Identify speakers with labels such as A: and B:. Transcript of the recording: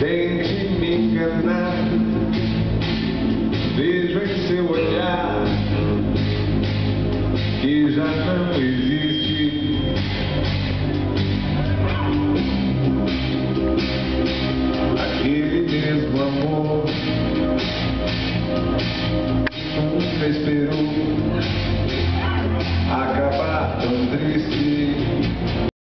A: Tente me enganar Vejo em seu olhar Que já não existe Aquele mesmo amor Que respeito.